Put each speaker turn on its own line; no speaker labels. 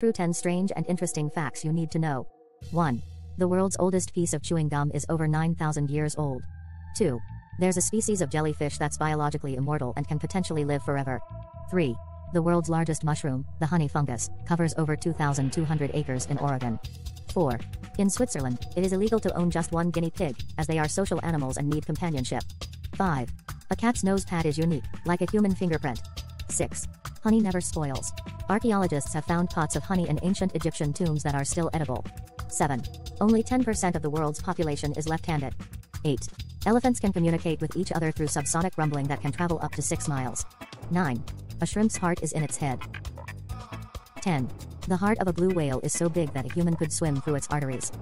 Through 10 strange and interesting facts you need to know. 1. The world's oldest piece of chewing gum is over 9,000 years old. 2. There's a species of jellyfish that's biologically immortal and can potentially live forever. 3. The world's largest mushroom, the honey fungus, covers over 2,200 acres in Oregon. 4. In Switzerland, it is illegal to own just one guinea pig, as they are social animals and need companionship. 5. A cat's nose pad is unique, like a human fingerprint. 6. Honey never spoils. Archaeologists have found pots of honey in ancient Egyptian tombs that are still edible. 7. Only 10% of the world's population is left-handed. 8. Elephants can communicate with each other through subsonic rumbling that can travel up to 6 miles. 9. A shrimp's heart is in its head. 10. The heart of a blue whale is so big that a human could swim through its arteries.